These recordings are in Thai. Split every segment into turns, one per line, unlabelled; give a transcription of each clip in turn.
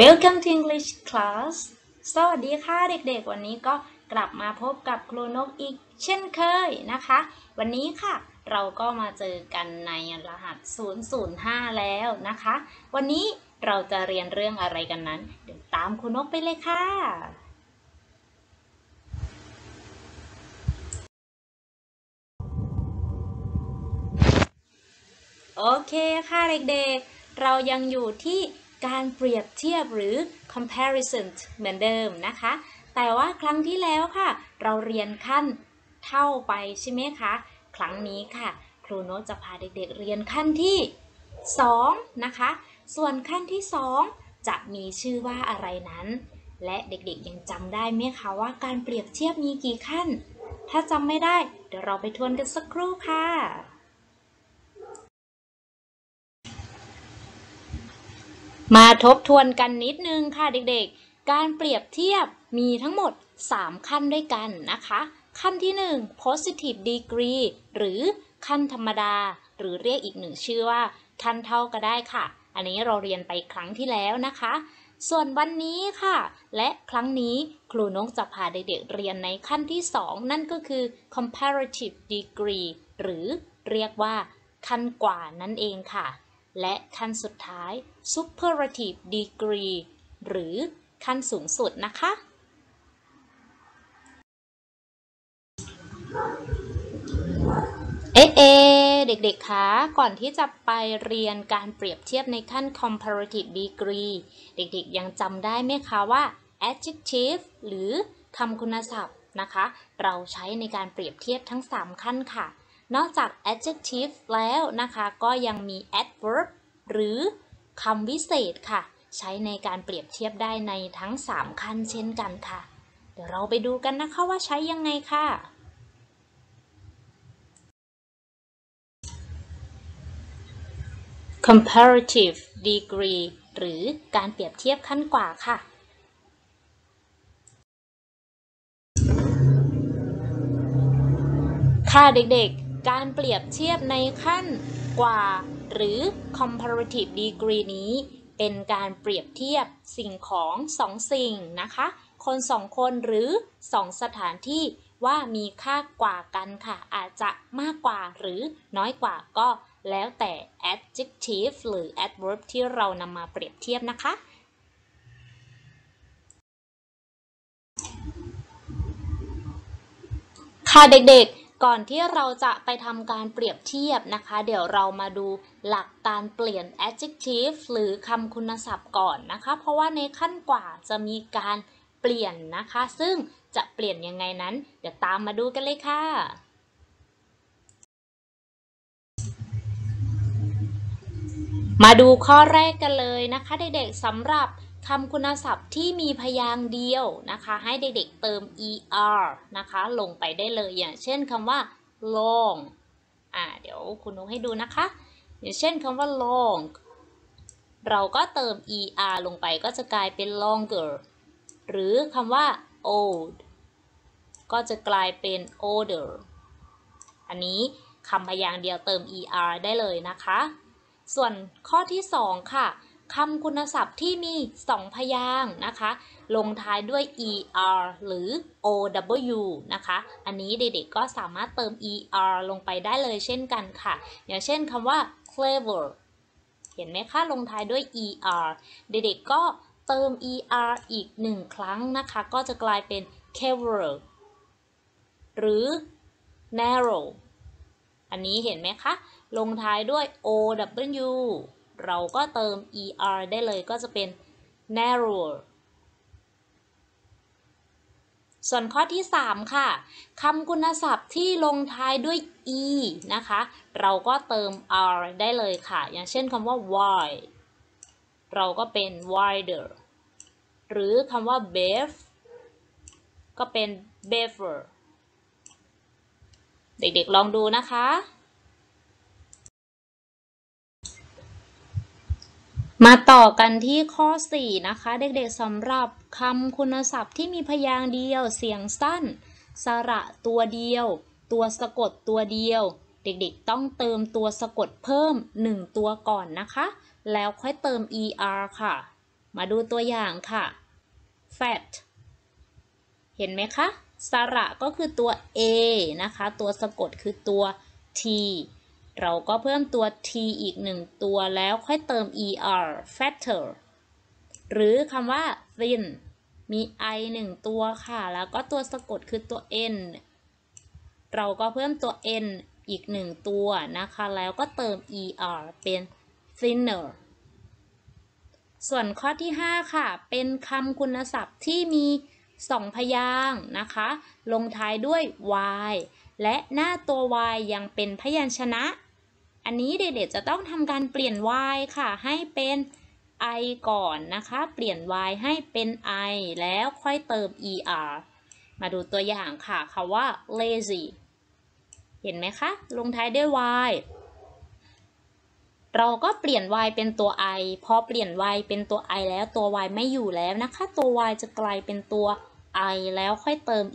Welcome to English class สวัสดีค่ะเด็กๆ วันนี้ก็กลับมาพบกับครูนกอีกเช่นเคยนะคะ วันนี้ค่ะเราก็มาเจอกันในรหัส 005 แล้วนะคะ วันนี้เราจะเรียนเรื่องอะไรกันนั้น เดี๋ยวตามครูนกไปเลยค่ะ โอเคค่ะเด็กๆ เรายังอยู่ที่ การเปรียบเทียบหรือ comparison เหมือนเดิมนะคะ แต่ว่าครั้งที่แล้วค่ะ เราเรียนขั้นเท่าไปใช่ไหมคะ ครั้งนี้ค่ะ ครูโนตจะพาเด็กๆเรียนขั้นที่ 2 นะคะ ส่วนขั้นที่ 2 จะมีชื่อว่าอะไรนั้น และเด็กๆยังจำได้ไหมคะว่าการเปรียบเทียบมีกี่ขั้น ถ้าจำไม่ได้ เดี๋ยวเราไปทวนกันสักครู่ค่ะ มาทบทวนกันนิดนึงค่ะเด็กๆ การเปรียบเทียบมีทั้งหมด 3 ขั้นด้วยกันนะคะ ขั้นที่ 1 positive degree หรือขั้นธรรมดา หรือเรียกอีกหนึ่งชื่อว่า ขั้นเท่าก็ได้ค่ะ อันนี้เราเรียนไปครั้งที่แล้วนะคะ ส่วนวันนี้ค่ะ และครั้งนี้ครูนกจะพาเด็กๆเรียนในขั้นที่ 2 นั่นก็คือ comparative degree หรือเรียกว่าขั้นกว่านั่นเองค่ะ และขั้นสุดท้าย superlative degree หรือขั้นสูงสุดนะคะ เอ๊ะเด็กๆ คะ ก่อนที่จะไปเรียนการเปรียบเทียบในขั้น comparative degree เด็กๆ ยังจำได้ไหมคะว่า adjective หรือคำคุณศัพท์นะคะ เราใช้ในการเปรียบเทียบทั้ง 3 ขั้นค่ะ นอกจาก adjective แล้วนะคะก็ยังมี adverb หรือคำวิเศษค่ะ ใช้ในการเปรียบเทียบได้ในทั้ง 3 ขั้นเช่นกันค่ะ เดี๋ยวเราไปดูกันนะคะว่าใช้ยังไงค่ะ comparative degree หรือการเปรียบเทียบขั้นกว่าค่ะ ค่ะเด็ก การเปรียบเทียบในขั้นกว่า หรือ comparative degree นี้ เป็นการเปรียบเทียบสิ่งของสองสิ่งนะคะ คนสองคนหรือสองสถานที่ว่ามีค่ากว่ากันค่ะ อาจจะมากกว่าหรือน้อยกว่าก็แล้วแต่ adjective หรือ adverb ที่เรานำมาเปรียบเทียบนะคะ ค่ะเด็กๆ ก่อนที่เราจะไปทำการเปรียบเทียบนะคะ เดี๋ยวเรามาดูหลักการเปลี่ยน adjective หรือคำคุณศัพท์ก่อนนะคะ เพราะว่าในขั้นกว่าจะมีการเปลี่ยนนะคะ ซึ่งจะเปลี่ยนยังไงนั้น เดี๋ยวตามมาดูกันเลยค่ะ มาดูข้อแรกกันเลยนะคะ เด็กๆสำหรับ คำคุณศัพท์ที่มีพยางค์เดียวนะคะ ให้เด็กๆเติม er นะคะ ลงไปได้เลยอย่างเช่นคำว่า long อ่าเดี๋ยวคุณนุให้ดูนะคะ อย่างเช่นคำว่า long เราก็เติม er ลงไปก็จะกลายเป็น longer หรือคำว่า old ก็จะกลายเป็น older อันนี้คำพยางค์เดียวเติม er ได้เลยนะคะ ส่วนข้อที่ 2 ค่ะ คำคุณศัพท์ที่มี 2 พยางค์นะคะ ลงท้ายด้วย er หรือ ow นะคะ อันนี้เด็กๆก็สามารถเติม er ลงไปได้เลยเช่นกันค่ะ อย่างเช่นคำว่า clever เห็นไหมคะ ลงท้ายด้วย er เด็กๆก็เติม er อีกหนึ่งครั้งนะคะ ก็จะกลายเป็น clever หรือ narrow อันนี้เห็นไหมคะ ลงท้ายด้วย ow เราก็เติม er ได้เลยก็จะเป็น narrower ส่วนข้อที่ 3 ค่ะคำคุณศัพท์ที่ลงท้ายด้วย e นะคะ เราก็เติม r ได้เลยค่ะ อย่างเช่นคำว่า wide เราก็เป็น wider หรือคำว่า beef ก็เป็น beefer เด็กๆลองดูนะคะ มาต่อกันที่ข้อ 4 นะคะ เด็กๆสำหรับคำคุณศัพท์ที่มีพยางค์เดียวเสียงสั้น สระตัวเดียว ตัวสะกดตัวเดียว เด็กๆต้องเติมตัวสะกดเพิ่ม 1 ตัวก่อนนะคะ แล้วค่อยเติม er ค่ะ มาดูตัวอย่างค่ะ fat เห็นไหมคะ สระก็คือตัว a นะคะ ตัวสะกดคือตัว t เราก็เพิ่มตัว t อีกหนึ่งตัวแล้วค่อยเติม er fatter หรือคำว่า thin มี i หนึ่งตัวค่ะ แล้วก็ตัวสะกดคือตัว n เราก็เพิ่มตัว n อีกหนึ่งตัวนะคะ แล้วก็เติม er เป็น thinner ส่วนข้อที่ 5 ค่ะ เป็นคำคุณศัพท์ที่มีสองพยางค์นะคะ ลงท้ายด้วย y และหน้าตัว y ยังเป็นพยัญชนะ อันนี้เด็กๆจะต้องทำการเปลี่ยน y ค่ะ ให้เป็น i ก่อนนะคะ เปลี่ยน y ให้เป็น i แล้วค่อยเติม er มาดูตัวอย่างค่ะคาว่า lazy เห็นไหมคะ ลงท้ายด้วย y เราก็เปลี่ยน y เป็นตัว i พอเปลี่ยน y เป็นตัว i แล้วตัว y ไม่อยู่แล้วนะคะ ตัว y จะกลายเป็นตัว i แล้วค่อยเติม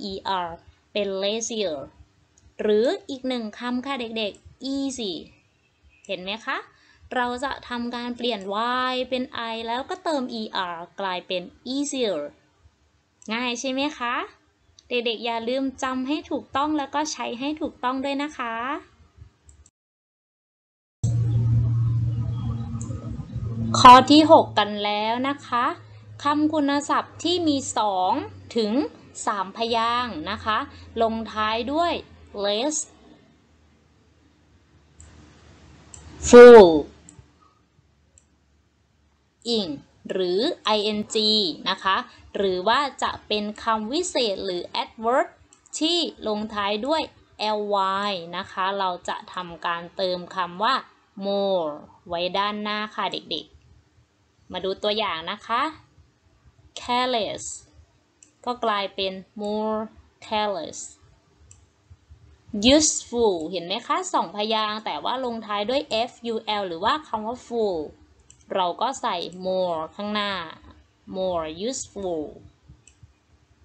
er เป็น lazier หรืออีกหนึ่งคำค่ะเด็กๆ easy เห็นไหมคะ เราจะทำการเปลี่ยน y เป็น i แล้วก็เติม er กลายเป็น easier ง่ายใช่ไหมคะ เด็กๆ อย่าลืมจำให้ถูกต้องแล้วก็ใช้ให้ถูกต้องด้วยนะคะ ข้อที่ 6 กันแล้วนะคะคำคุณศัพท์ที่มี 2 ถึง 3 พยางค์นะคะ ลงท้ายด้วย less full ing หรือ ing นะคะ หรือว่าจะเป็นคำวิเศษหรือ adverb ที่ลงท้ายด้วย ly นะคะ เราจะทำการเติมคำว่า more ไว้ด้านหน้าค่ะเด็กๆ มาดูตัวอย่างนะคะ careless ก็กลายเป็น more careless useful เห็นไหมคะสองพยางแต่ว่าลงท้ายด้วย ful หรือว่าคำว่า full เราก็ใส่ more ข้างหน้า more useful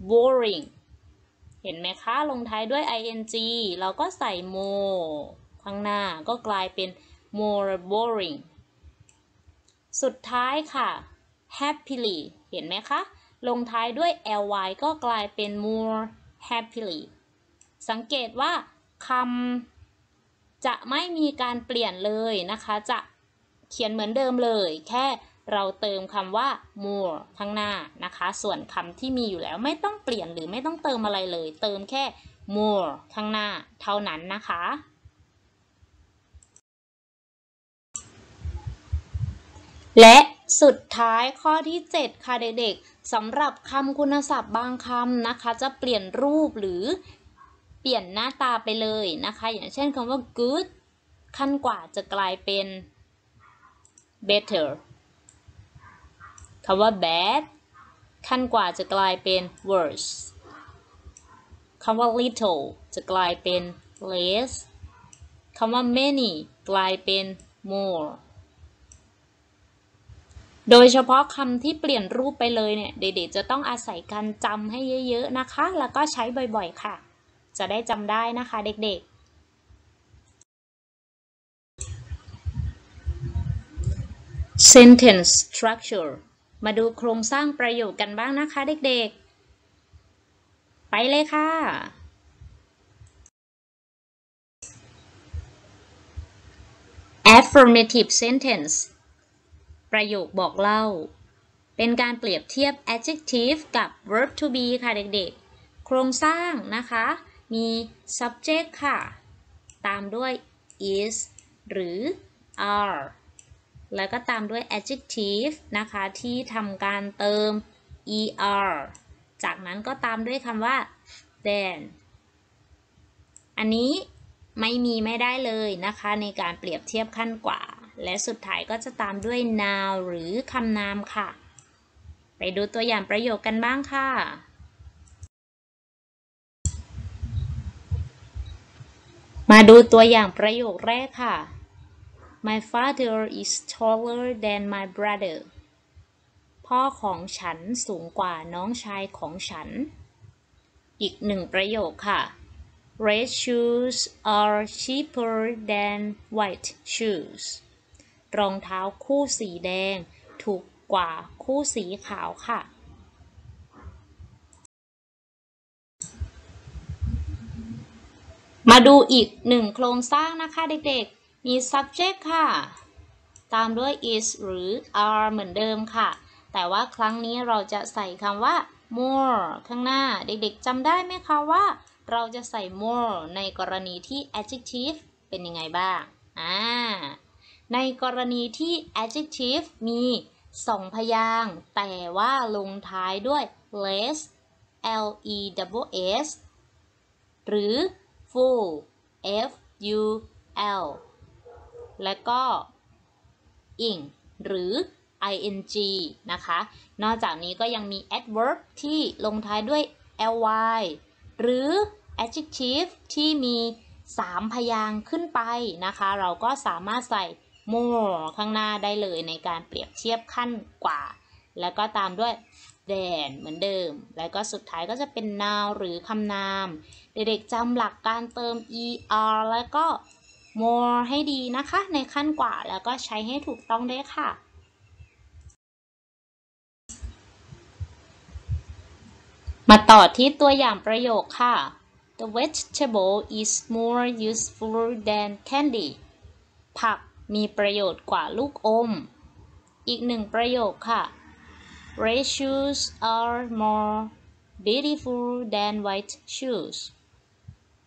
boring เห็นไหมคะ ลงท้ายด้วย ing เราก็ใส่ more ข้างหน้าก็กลายเป็น more boring สุดท้ายค่ะ happily เห็นไหมคะ ลงท้ายด้วย ly ก็กลายเป็น more happily สังเกตว่า คำจะไม่มีการเปลี่ยนเลยนะคะ จะเขียนเหมือนเดิมเลย แค่เราเติมคำว่า more ข้างหน้านะคะ ส่วนคำที่มีอยู่แล้วไม่ต้องเปลี่ยนหรือไม่ต้องเติมอะไรเลย เติมแค่ more ข้างหน้าเท่านั้นนะคะ และสุดท้ายข้อที่ 7 ค่ะเด็กๆสำหรับคำคุณศัพท์บางคำนะคะ จะเปลี่ยนรูปหรือ เปลี่ยนหน้าตาไปเลยนะคะ อย่างเช่นคำว่า good ขั้นกว่าจะกลายเป็น better คำว่า bad ขั้นกว่าจะกลายเป็น worse คำว่า little จะกลายเป็น less คำว่า many กลายเป็น more โดยเฉพาะคำที่เปลี่ยนรูปไปเลยเนี่ย เด็กๆจะต้องอาศัยการจำให้เยอะๆนะคะ แล้วก็ใช้บ่อยๆค่ะ จะได้จำได้นะคะเด็กๆ sentence structure มาดูโครงสร้างประโยคกันบ้างนะคะเด็กๆ ไปเลยค่ะ affirmative sentence ประโยคบอกเล่า เป็นการเปรียบเทียบ adjective กับ verb to be ค่ะเด็กๆ โครงสร้างนะคะ มี subject ค่ะ ตามด้วย is หรือ are แล้วก็ตามด้วย adjective นะคะ ที่ทำการเติม er จากนั้นก็ตามด้วยคำว่า then อันนี้ไม่มีไม่ได้เลยนะคะในการเปรียบเทียบขั้นกว่า และสุดท้ายก็จะตามด้วย noun หรือคำนามค่ะ ไปดูตัวอย่างประโยคกันบ้างค่ะ มาดูตัวอย่างประโยคแรกค่ะ My father is taller than my brother พ่อของฉันสูงกว่าน้องชายของฉัน อีกหนึ่งประโยคค่ะ Red shoes are cheaper than white shoes รองเท้าคู่สีแดงถูกกว่าคู่สีขาวค่ะ มาดูอีกหนึ่งโครงสร้างนะคะเด็กๆ มี subject ค่ะ ตามด้วย is หรือ are เหมือนเดิมค่ะ แต่ว่าครั้งนี้เราจะใส่คำว่า more ข้างหน้า เด็กๆจำได้ไหมคะว่า เราจะใส่ more ในกรณีที่ adjective เป็นยังไงบ้าง อ่า ในกรณีที่ adjective มีสองพยางค์แต่ว่าลงท้ายด้วย less l e w s หรือ full f u l และก็ ing หรือ ing นะคะ นอกจากนี้ก็ยังมี adverb ที่ลงท้ายด้วย ly หรือ adjective ที่มี 3 พยางค์ขึ้นไปนะคะ เราก็สามารถใส่ more ข้างหน้าได้เลยในการเปรียบเทียบขั้นกว่า แล้วก็ตามด้วย than เหมือนเดิม แล้วก็สุดท้ายก็จะเป็น noun หรือคำนาม เด็กๆจำหลักการเติม er แล้วก็ more ให้ดีนะคะ ในขั้นกว่าแล้วก็ใช้ให้ถูกต้องด้วยค่ะมาต่อที่ตัวอย่างประโยคค่ะ The vegetable is more useful than candy ผักมีประโยชน์กว่าลูกอม อีกหนึ่งประโยคค่ะ Red shoes are more beautiful than white shoes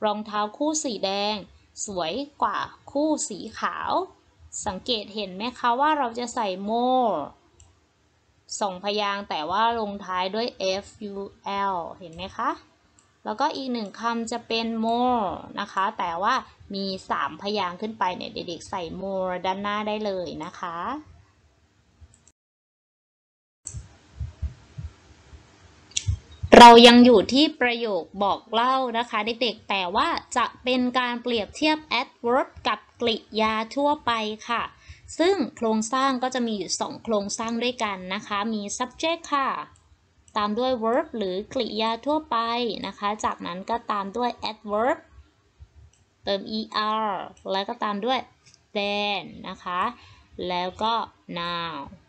รองเท้าคู่สีแดง สวยกว่าคู่สีขาว สังเกตเห็นไหมคะว่าเราจะใส่ more สองพยางแต่ว่าลงท้ายด้วย f u l เห็นไหมคะ แล้วก็อีกหนึ่งคำจะเป็น more นะคะ แต่ว่ามี 3 พยางขึ้นไปเนี่ยเด็กๆใส่ more ด้านหน้าได้เลยนะคะ เรายังอยู่ที่ประโยคบอกเล่านะคะเด็กๆ แต่ว่าจะเป็นการเปรียบเทียบ adverb กับกริยาทั่วไปค่ะ ซึ่งโครงสร้างก็จะมีอยู่ 2 โครงสร้างด้วยกันนะคะ มี subject ค่ะ ตามด้วย verb หรือกริยาทั่วไปนะคะ จากนั้นก็ตามด้วย adverb เติม er แล้วก็ตามด้วย then นะคะ แล้วก็ noun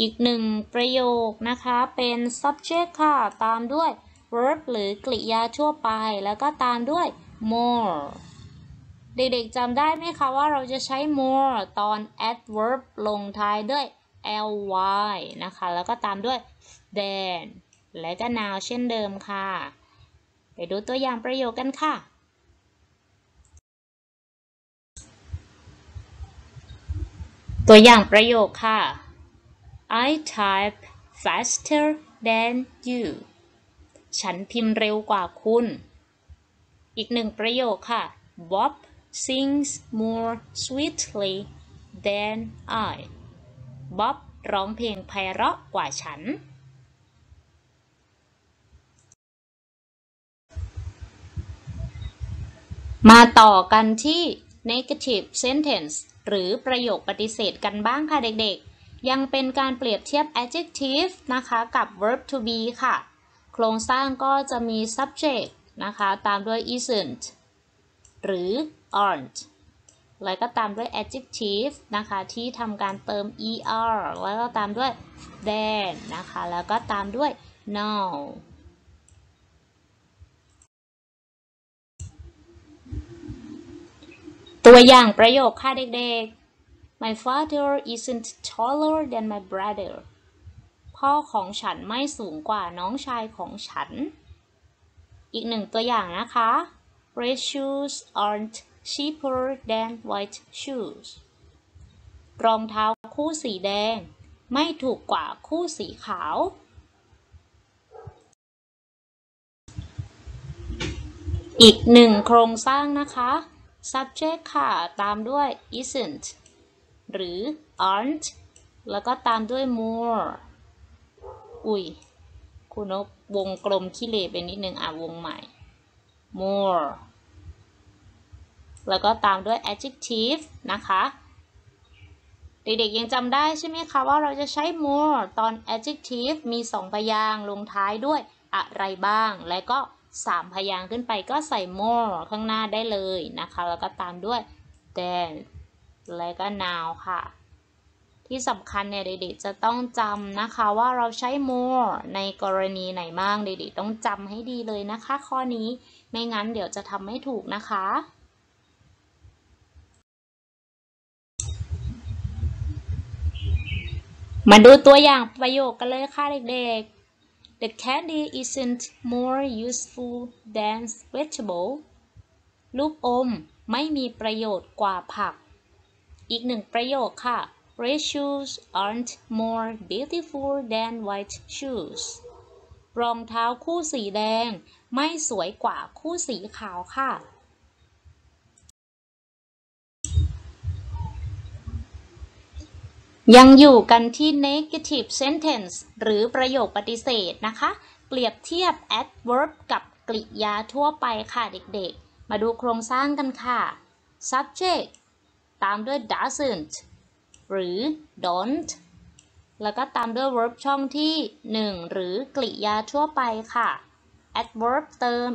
อีกหนึ่งประโยคนะคะเป็น subject ค่ะ ตามด้วย verb หรือกริยาทั่วไป แล้วก็ตามด้วย more เด็กๆจำได้ไหมคะว่าเราจะใช้ more ตอน adverb ลงท้ายด้วย ly นะคะ แล้วก็ตามด้วย then และก็ now เช่นเดิมค่ะ ไปดูตัวอย่างประโยคกันค่ะ ตัวอย่างประโยคค่ะ I type faster than you ฉันพิมพ์เร็วกว่าคุณ อีกหนึ่งประโยคค่ะ Bob sings more sweetly than I บ๊อบร้องเพลงไพเราะกว่าฉัน มาต่อกันที่ negative sentence หรือประโยคปฏิเสธกันบ้างค่ะเด็กๆ ยังเป็นการเปรียบเทียบ adjective นะคะกับ verb to be ค่ะ โครงสร้างก็จะมี subject นะคะตามด้วย isn't หรือ aren't แล้วก็ตามด้วย adjective นะคะที่ทำการเติม er แล้วก็ตามด้วย then นะคะแล้วก็ตามด้วย now ตัวอย่างประโยคค่ะเด็กๆ My father isn't taller than my brother พ่อของฉันไม่สูงกว่าน้องชายของฉัน อีกหนึ่งตัวอย่างนะคะ Red shoes aren't cheaper than white shoes รองเท้าคู่สีแดง ไม่ถูกกว่าคู่สีขาว อีกหนึ่งโครงสร้างนะคะ subject ค่ะ ตามด้วย isn't หรือ aren't แล้วก็ตามด้วย more อุ้ยคุณนกวงกลมขี้เหร่ไปนิดนึงอะวงใหม่ more แล้วก็ตามด้วย adjective นะคะ เด็กๆยังจำได้ใช่ไหมคะว่าเราจะใช้ more ตอน adjective มี 2 พยางค์ลงท้ายด้วยอะไรบ้าง และก็ 3 พยางค์ขึ้นไปก็ใส่ more ข้างหน้าได้เลยนะคะ แล้วก็ตามด้วย then และก็ now ค่ะ ที่สำคัญเนี่ยเด็กๆจะต้องจำนะคะว่าเราใช้ more ในกรณีไหนบ้างเด็กๆต้องจำให้ดีเลยนะคะ ข้อนี้ไม่งั้นเดี๋ยวจะทำไม่ถูกนะคะมาดูตัวอย่างประโยคกันเลยค่ะเด็กๆ The candy isn't more useful than vegetable ลูกอมไม่มีประโยชน์กว่าผัก อีกหนึ่งประโยคค่ะ Red shoes aren't more beautiful than white shoes รองเท้าคู่สีแดง ไม่สวยกว่าคู่สีขาวค่ะ ยังอยู่กันที่ negative sentence หรือประโยคปฏิเสธนะคะ เปรียบเทียบ adverb กับกริยาทั่วไปค่ะเด็กๆ มาดูโครงสร้างกันค่ะ subject ตามด้วย doesn't หรือ don't แล้วก็ตามด้วย verb ช่องที่ 1 หรือกริยาทั่วไปค่ะ adverb เติม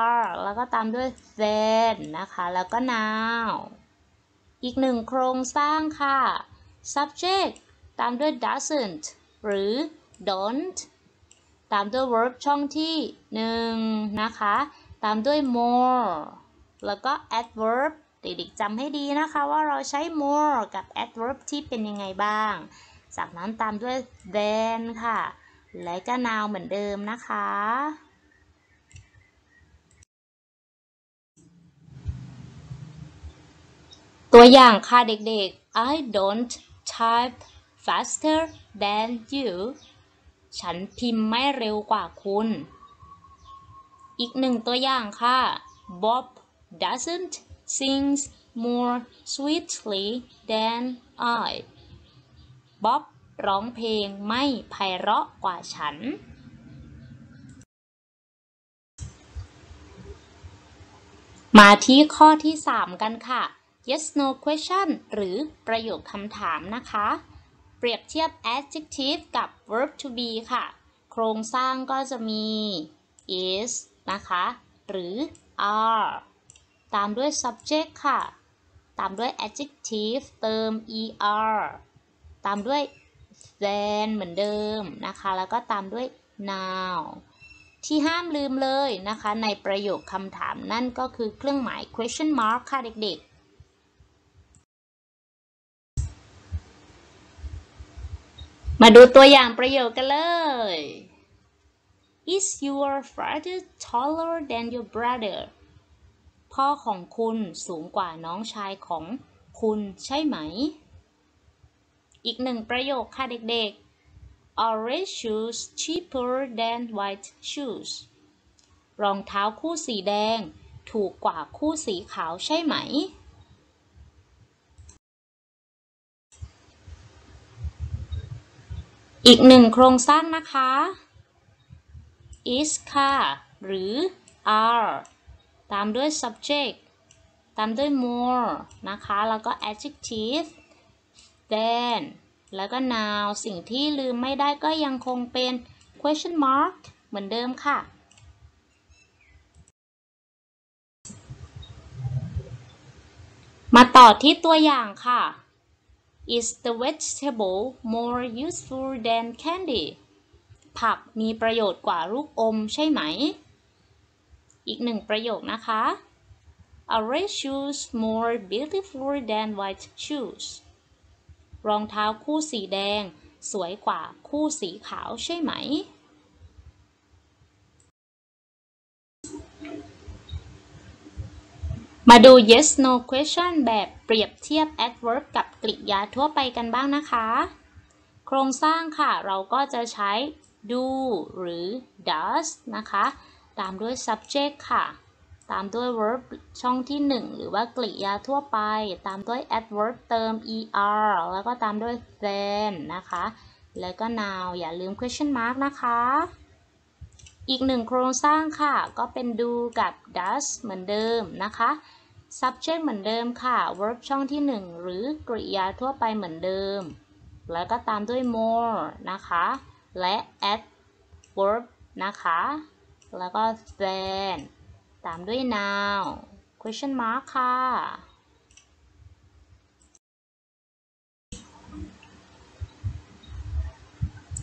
er แล้วก็ตามด้วย then นะคะ แล้วก็ now อีกหนึ่งโครงสร้างค่ะ subject ตามด้วย doesn't หรือ don't ตามด้วย verb ช่องที่ 1 นะคะ ตามด้วย more แล้วก็ adverb เด็กๆจำให้ดีนะคะว่าเราใช้ more กับ adverb ที่เป็นยังไงบ้าง จากนั้นตามด้วย then ค่ะ และก็ now เหมือนเดิมนะคะ ตัวอย่างค่ะเด็กๆ I don't type faster than you ฉันพิมพ์ไม่เร็วกว่าคุณ อีกหนึ่งตัวอย่างค่ะ Bob doesn't sing more sweetly than I บ๊อบร้องเพลงไม่ไพเราะกว่าฉัน มาที่ข้อที่ 3 กันค่ะ yes no question หรือประโยคคำถามนะคะ เปรียบเทียบ adjective กับ verb to be ค่ะ โครงสร้างก็จะมี is นะคะ หรือ are ตามด้วย subject ค่ะ ตามด้วย adjective เติม er ตามด้วย then เหมือนเดิมนะคะ แล้วก็ตามด้วย now ที่ห้ามลืมเลยนะคะ ในประโยคคำถามนั่นก็คือเครื่องหมาย question mark ค่ะเด็กๆ มาดูตัวอย่างประโยคกันเลย Is your father taller than your brother พ่อของคุณสูงกว่าน้องชายของคุณใช่ไหม อีกหนึ่งประโยคค่ะเด็กๆ Are red shoes cheaper than white shoes รองเท้าคู่สีแดง ถูกกว่าคู่สีขาวใช่ไหม อีกหนึ่งโครงสร้างนะคะ is ค่ะ หรือ are ตามด้วย subject ตามด้วย more นะคะ แล้วก็ adjective then แล้วก็ now สิ่งที่ลืมไม่ได้ก็ยังคงเป็น question mark เหมือนเดิมค่ะ มาต่อที่ตัวอย่างค่ะ Is the vegetable more useful than candy ผักมีประโยชน์กว่าลูกอมใช่ไหม อีกหนึ่งประโยคนะคะ Are red shoes more beautiful than white shoes รองเท้าคู่สีแดง สวยกว่าคู่สีขาวใช่ไหม มาดู yes no question แบบเปรียบเทียบ adverb กับกริยาทั่วไปกันบ้างนะคะ โครงสร้างค่ะ เราก็จะใช้ do หรือ does นะคะ ตามด้วย subject ค่ะ ตามด้วย verb ช่องที่ 1 หรือว่ากริยาทั่วไป ตามด้วย adverb เติม er แล้วก็ตามด้วย then นะคะ แล้วก็ now อย่าลืม question mark นะคะ อีกหนึ่งโครงสร้างค่ะ ก็เป็น do กับ does เหมือนเดิมนะคะ subject เหมือนเดิมค่ะ verb ช่องที่ 1 หรือกริยาทั่วไปเหมือนเดิม แล้วก็ตามด้วย more นะคะ และ adverb นะคะ แล้วก็ then ตามด้วย now question mark ค่ะ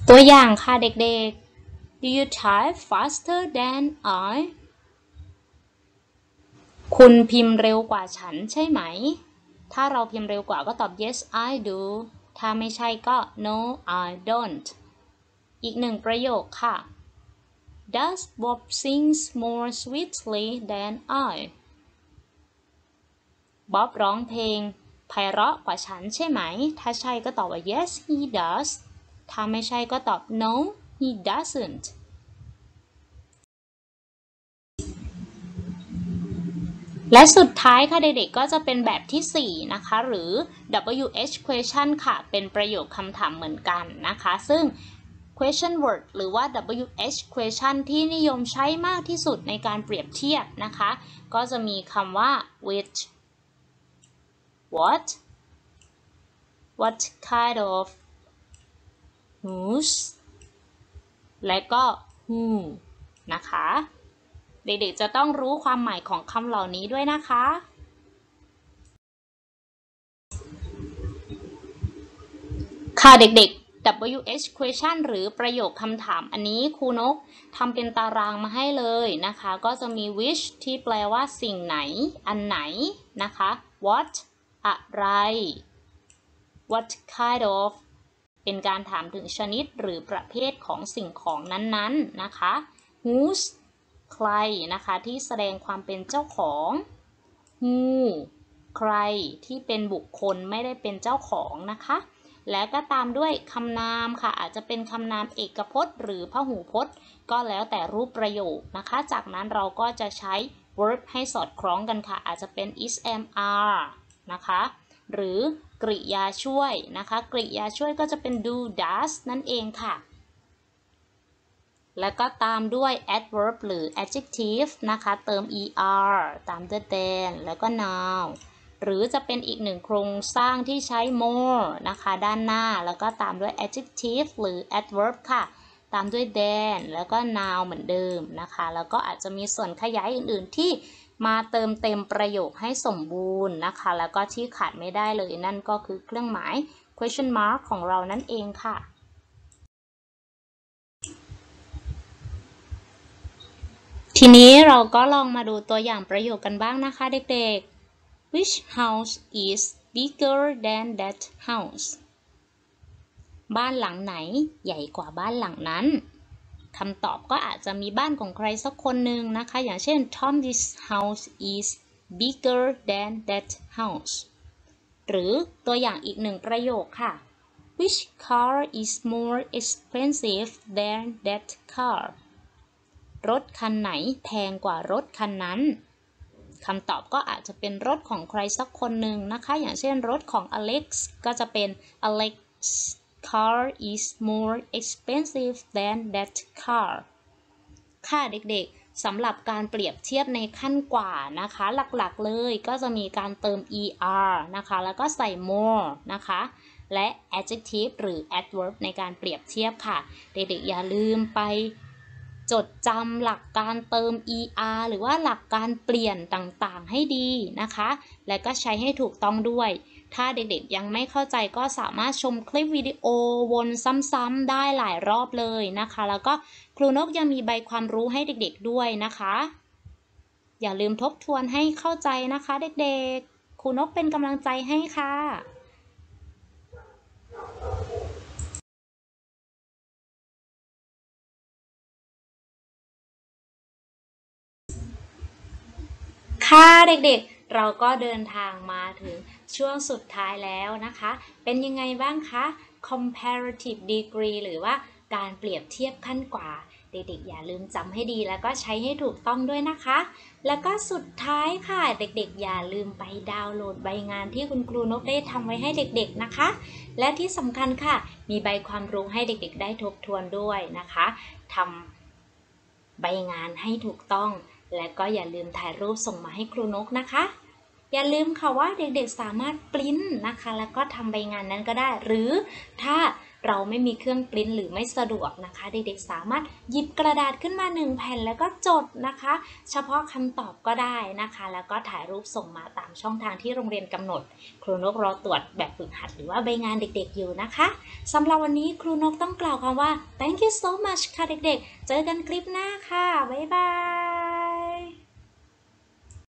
ตัวอย่างค่ะเด็กๆ Do you type faster than I คุณพิมพ์เร็วกว่าฉันใช่ไหม ถ้าเราพิมพ์เร็วกว่าก็ตอบ yes I do ถ้าไม่ใช่ก็ no I don't อีกหนึ่งประโยคค่ะ Does Bob sings more sweetly than I บ๊อบร้องเพลงไพเราะกว่าฉันใช่ไหม ถ้าใช่ก็ตอบว่า yes he does ถ้าไม่ใช่ก็ตอบ no he doesn't และสุดท้ายค่ะเด็กๆก็จะเป็นแบบที่ 4 นะคะ หรือ WH question ค่ะ เป็นประโยคคำถามเหมือนกันนะคะ ซึ่ง question word หรือว่า WH question ที่นิยมใช้มากที่สุดในการเปรียบเทียบนะคะ ก็จะมีคำว่า which what what kind of whose และก็ who นะคะ เด็กๆจะต้องรู้ความหมายของคำเหล่านี้ด้วยนะคะค่ะเด็กๆ WH question หรือประโยคคำถามอันนี้ครูนกทำเป็นตารางมาให้เลยนะคะ ก็จะมี which ที่แปลว่าสิ่งไหน อันไหนนะคะ what อะไร what kind of เป็นการถามถึงชนิดหรือประเภทของสิ่งของนั้นๆนะคะ whose ใครนะคะที่แสดงความเป็นเจ้าของ who ใครที่เป็นบุคคลไม่ได้เป็นเจ้าของนะคะ แล้วก็ตามด้วยคำนามค่ะ อาจจะเป็นคำนามเอกพจน์ หรือพหูพจน์ ก็แล้วแต่รูปประโยคนะคะ จากนั้นเราก็จะใช้ verb ให้สอดคล้องกันค่ะ อาจจะเป็น is am are นะคะ หรือกริยาช่วยนะคะ กริยาช่วยก็จะเป็น do does นั่นเองค่ะ แล้วก็ตามด้วย adverb หรือ adjective นะคะ เติม er ตามด้วย then แล้วก็ noun หรือจะเป็นอีกหนึ่งโครงสร้างที่ใช้ more นะคะ ด้านหน้าแล้วก็ตามด้วย adjective หรือ adverb ค่ะ ตามด้วย then แล้วก็ noun เหมือนเดิมนะคะ แล้วก็อาจจะมีส่วนขยายอื่น ๆ ที่มาเติมเต็มประโยคให้สมบูรณ์นะคะ แล้วก็ที่ขาดไม่ได้เลยนั่นก็คือเครื่องหมาย question mark ของเรานั่นเองค่ะทีนี้เราก็ลองมาดูตัวอย่างประโยคกันบ้างนะคะเด็กๆ Which house is bigger than that house บ้านหลังไหนใหญ่กว่าบ้านหลังนั้นคำตอบก็อาจจะมีบ้านของใครสักคนหนึ่งนะคะ อย่างเช่น Tom's house is bigger than that house หรือตัวอย่างอีกหนึ่งประโยคค่ะ Which car is more expensive than that car รถคันไหนแพงกว่ารถคันนั้น คำตอบก็อาจจะเป็นรถของใครสักคนหนึ่งนะคะ อย่างเช่นรถของ Alex ก็จะเป็น Alex car is more expensive than that car ค่ะเด็กๆสำหรับการเปรียบเทียบในขั้นกว่านะคะ หลักๆเลยก็จะมีการเติม er นะคะ แล้วก็ใส่ more นะคะและ adjective หรือ adverb ในการเปรียบเทียบค่ะ เด็กๆ อย่าลืมไป จดจำหลักการเติม er หรือว่าหลักการเปลี่ยนต่างๆ ให้ดีนะคะ และก็ใช้ให้ถูกต้องด้วย ถ้าเด็กๆยังไม่เข้าใจก็สามารถชมคลิปวิดีโอวนซ้ำๆได้หลายรอบเลยนะคะ แล้วก็ครูนกยังมีใบความรู้ให้เด็กๆด้วยนะคะ อย่าลืมทบทวนให้เข้าใจนะคะ เด็กๆ ครูนกเป็นกำลังใจให้ค่ะ ค่ะเด็กๆ เราก็เดินทางมาถึงช่วงสุดท้ายแล้วนะคะ เป็นยังไงบ้างคะ comparative degree หรือว่าการเปรียบเทียบขั้นกว่า เด็กๆ อย่าลืมจำให้ดีแล้วก็ใช้ให้ถูกต้องด้วยนะคะ แล้วก็สุดท้ายค่ะเด็กๆ อย่าลืมไปดาวน์โหลดใบงานที่คุณครูนกได้ทำไว้ให้เด็กๆนะคะ และที่สำคัญค่ะ มีใบความรู้ให้เด็กๆ ได้ทบทวนด้วยนะคะทำใบงานให้ถูกต้อง และก็อย่าลืมถ่ายรูปส่งมาให้ครูนกนะคะ อย่าลืมค่ะว่าเด็กๆสามารถปริ้นนะคะ แล้วก็ทำใบงานนั้นก็ได้ หรือถ้าเราไม่มีเครื่องปริ้นหรือไม่สะดวกนะคะ เด็กๆสามารถหยิบกระดาษขึ้นมาหนึ่งแผ่นแล้วก็จดนะคะ เฉพาะคำตอบก็ได้นะคะ แล้วก็ถ่ายรูปส่งมาตามช่องทางที่โรงเรียนกำหนด ครูนกรอตรวจแบบฝึกหัดหรือว่าใบงานเด็กๆอยู่นะคะสำหรับวันนี้ครูนกต้องกล่าวคำว่า thank you so much ค่ะเด็กๆ เจอกันคลิปหน้าค่ะบ๊ายบาย